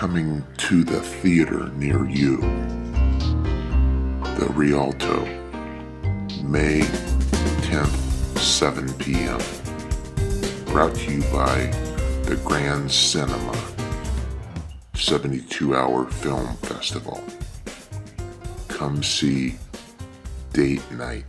coming to the theater near you. The Rialto, May 10th, 7 p.m. Brought to you by the Grand Cinema 72 Hour Film Festival. Come see Date Night.